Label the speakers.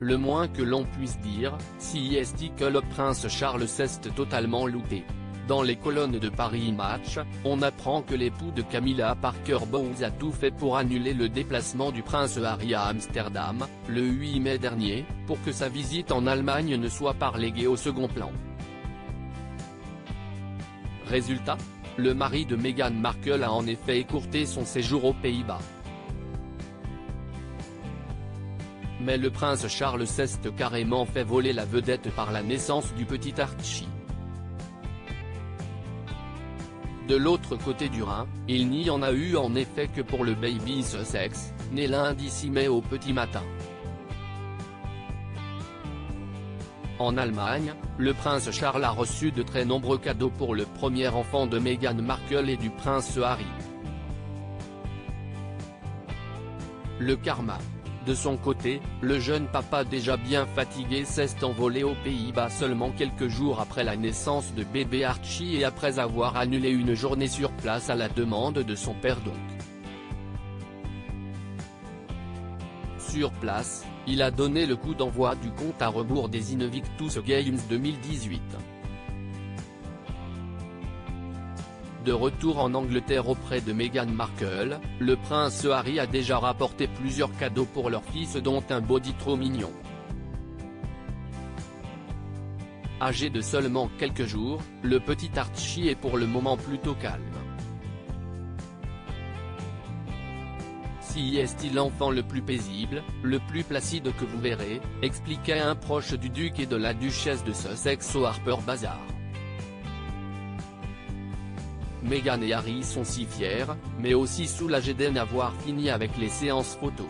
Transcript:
Speaker 1: le moins que l'on puisse dire, si est que le prince Charles s'est totalement loupé. Dans les colonnes de Paris Match, on apprend que l'époux de Camilla Parker Bowles a tout fait pour annuler le déplacement du prince Harry à Amsterdam, le 8 mai dernier, pour que sa visite en Allemagne ne soit pas reléguée au second plan. Résultat Le mari de Meghan Markle a en effet écourté son séjour aux Pays-Bas. Mais le prince Charles s'est carrément fait voler la vedette par la naissance du petit Archie. De l'autre côté du Rhin, il n'y en a eu en effet que pour le baby Sussex, né lundi 6 mai au petit matin. En Allemagne, le prince Charles a reçu de très nombreux cadeaux pour le premier enfant de Meghan Markle et du prince Harry. Le karma. De son côté, le jeune papa déjà bien fatigué s'est envolé aux Pays-Bas seulement quelques jours après la naissance de bébé Archie et après avoir annulé une journée sur place à la demande de son père donc. Sur place, il a donné le coup d'envoi du compte à rebours des Invictus Games 2018. De retour en Angleterre auprès de Meghan Markle, le prince Harry a déjà rapporté plusieurs cadeaux pour leur fils dont un body trop mignon. Âgé de seulement quelques jours, le petit Archie est pour le moment plutôt calme. Si est-il l'enfant le plus paisible, le plus placide que vous verrez, expliquait un proche du duc et de la duchesse de Sussex au Harper Bazaar. Meghan et Harry sont si fiers, mais aussi soulagés d'en avoir fini avec les séances photos.